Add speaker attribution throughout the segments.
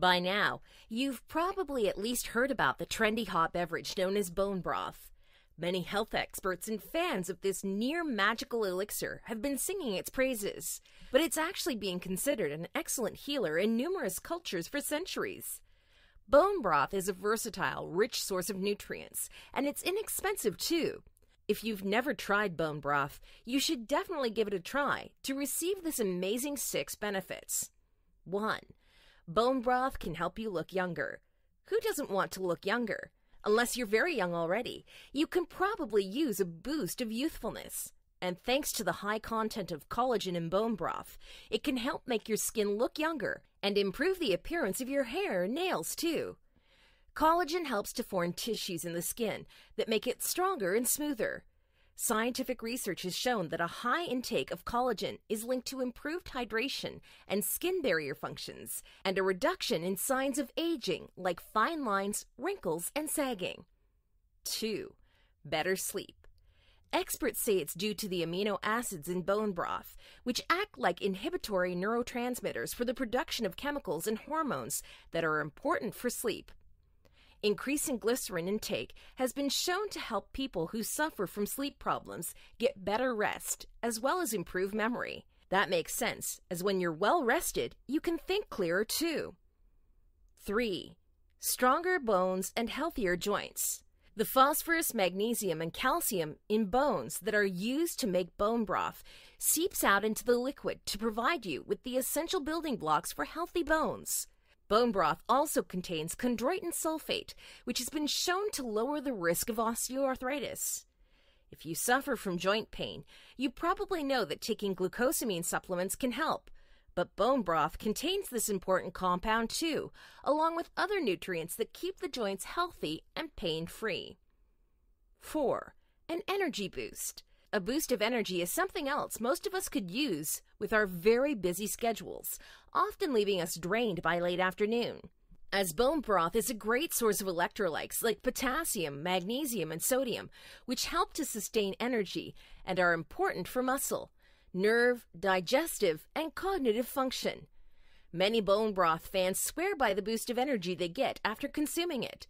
Speaker 1: By now, you've probably at least heard about the trendy hot beverage known as bone broth. Many health experts and fans of this near magical elixir have been singing its praises, but it's actually being considered an excellent healer in numerous cultures for centuries. Bone broth is a versatile, rich source of nutrients, and it's inexpensive too. If you've never tried bone broth, you should definitely give it a try to receive this amazing six benefits. 1. Bone broth can help you look younger. Who doesn't want to look younger? Unless you're very young already, you can probably use a boost of youthfulness. And thanks to the high content of collagen in bone broth, it can help make your skin look younger and improve the appearance of your hair and nails too. Collagen helps to form tissues in the skin that make it stronger and smoother. Scientific research has shown that a high intake of collagen is linked to improved hydration and skin barrier functions, and a reduction in signs of aging like fine lines, wrinkles, and sagging. 2. Better sleep. Experts say it's due to the amino acids in bone broth, which act like inhibitory neurotransmitters for the production of chemicals and hormones that are important for sleep. Increasing glycine intake has been shown to help people who suffer from sleep problems get better rest, as well as improve memory. That makes sense, as when you're well rested, you can think clearer too. 3. Stronger bones and healthier joints. The phosphorus, magnesium, and calcium in bones that are used to make bone broth seeps out into the liquid to provide you with the essential building blocks for healthy bones. Bone broth also contains chondroitin sulfate, which has been shown to lower the risk of osteoarthritis. If you suffer from joint pain, you probably know that taking glucosamine supplements can help. But bone broth contains this important compound too, along with other nutrients that keep the joints healthy and pain free. 4. An energy boost. A boost of energy is something else most of us could use with our very busy schedules, often leaving us drained by late afternoon. As bone broth is a great source of electrolytes like potassium, magnesium, and sodium, which help to sustain energy and are important for muscle, nerve, digestive, and cognitive function. Many bone broth fans swear by the boost of energy they get after consuming it.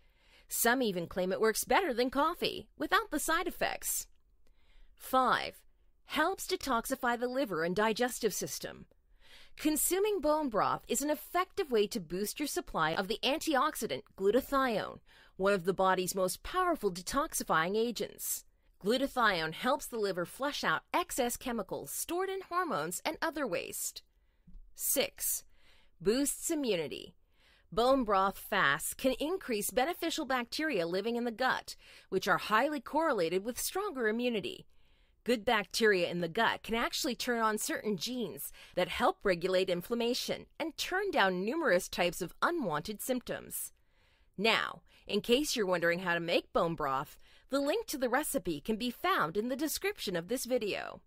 Speaker 1: Some even claim it works better than coffee, without the side effects. 5. Helps detoxify the liver and digestive system. Consuming bone broth is an effective way to boost your supply of the antioxidant glutathione, one of the body's most powerful detoxifying agents. Glutathione helps the liver flush out excess chemicals stored in hormones and other waste. 6. Boosts immunity. Bone broth fasts can increase beneficial bacteria living in the gut, which are highly correlated with stronger immunity. Good bacteria in the gut can actually turn on certain genes that help regulate inflammation and turn down numerous types of unwanted symptoms. Now, in case you're wondering how to make bone broth, the link to the recipe can be found in the description of this video.